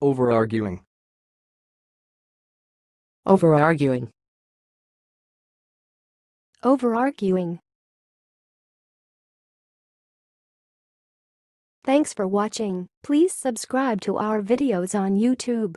Over-arguing. Over-arguing. Over-arguing. Thanks for watching. Please subscribe to our videos on YouTube.